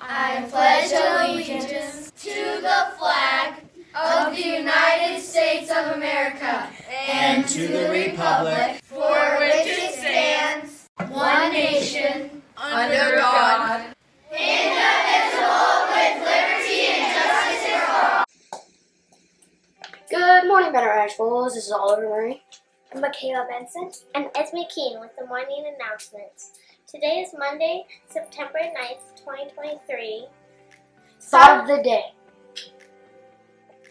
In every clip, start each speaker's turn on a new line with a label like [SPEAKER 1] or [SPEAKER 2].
[SPEAKER 1] I pledge allegiance to the flag of the United States of America and to the republic for which it stands, one nation, under God, indivisible, with liberty and justice for all.
[SPEAKER 2] Good morning, Better Irish Bulls. This is Oliver Murray.
[SPEAKER 3] I'm Michaela Benson.
[SPEAKER 4] and Esme Keene with the morning announcements. Today is Monday, September 9th, 2023.
[SPEAKER 2] Thought of the day.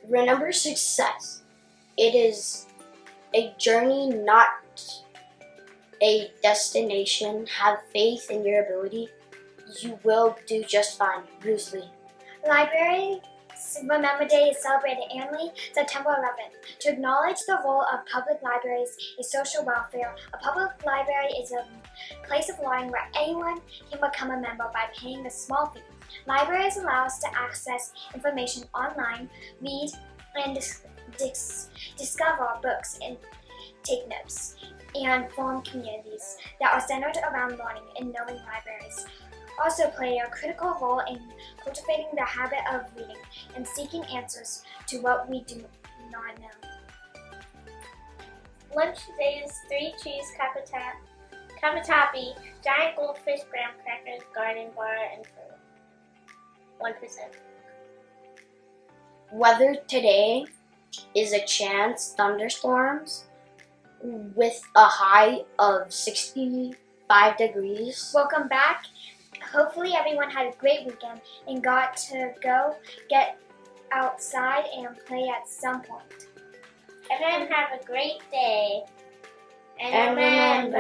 [SPEAKER 2] Remember success. It is a journey, not a destination. Have faith in your ability. You will do just fine. Bruce Lee.
[SPEAKER 3] Library Remember Day is celebrated annually September 11th. To acknowledge the role of public libraries in social welfare, a public library is a place of learning where anyone can become a member by paying a small fee. Libraries allow us to access information online, read, and dis- dis- discover books and take notes, and form communities that are centered around learning and knowing libraries also play a critical role in cultivating the habit of reading and seeking answers to what we do not know.
[SPEAKER 4] Lunch today is three cheese capita- cavatappi, giant goldfish graham crackers, garden bar, and fruit. One percent.
[SPEAKER 2] Weather today is a chance thunderstorms with a high of 65 degrees.
[SPEAKER 3] Welcome back. Hopefully, everyone had a great weekend and got to go get outside and play at some point.
[SPEAKER 4] Everyone have a great day.
[SPEAKER 2] And remember,